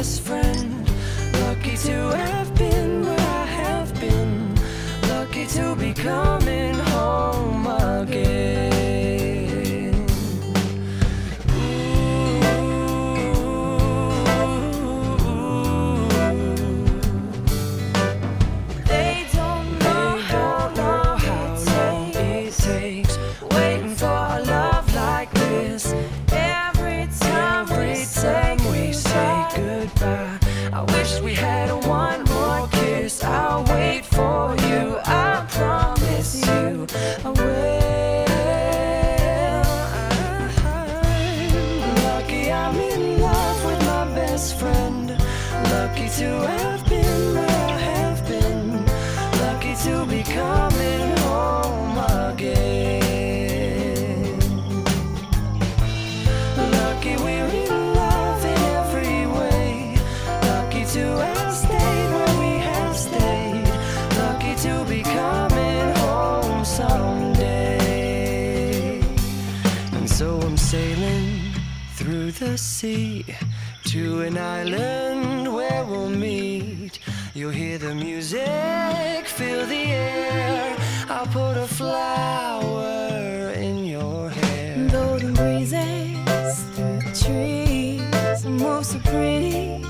best friend. to the sea, to an island where we'll meet. You'll hear the music, feel the air. I'll put a flower in your hair. Golden breezes through the trees, move so pretty.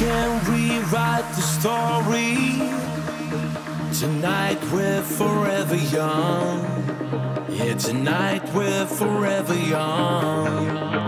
can rewrite the story. Tonight we're forever young. Yeah, tonight we're forever young.